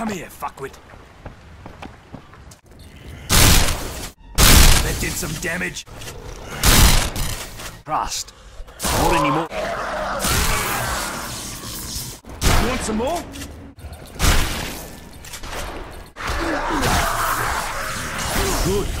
Come here, fuckwit. That did some damage. Trust. Not anymore. You want some more? Good.